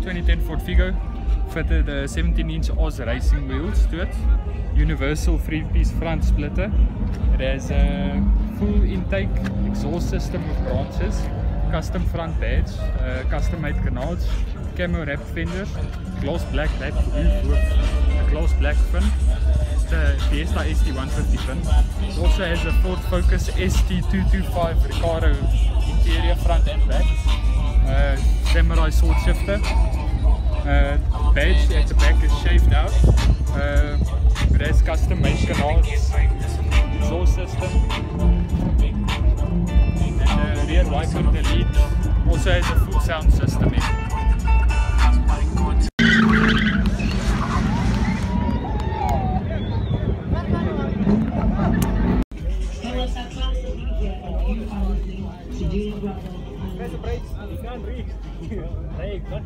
2010 Ford Figo fitted the 17 inch Oz racing wheels to it. Universal 3 piece front splitter. It has a full intake exhaust system with branches, custom front badge, uh, custom made canards, camo wrap fenders, gloss black wrap roof with a gloss black fin. A Fiesta ST150 fin. It also has a Ford Focus ST225 Recaro interior front and back samurai sword shifter. Uh, badge at the back is shaved out. Uh, it has custom made canards, exhaust system. And uh, the rear wiper delete also has a full sound system in. Thank you. Where's the brakes? You can't reach. There you go.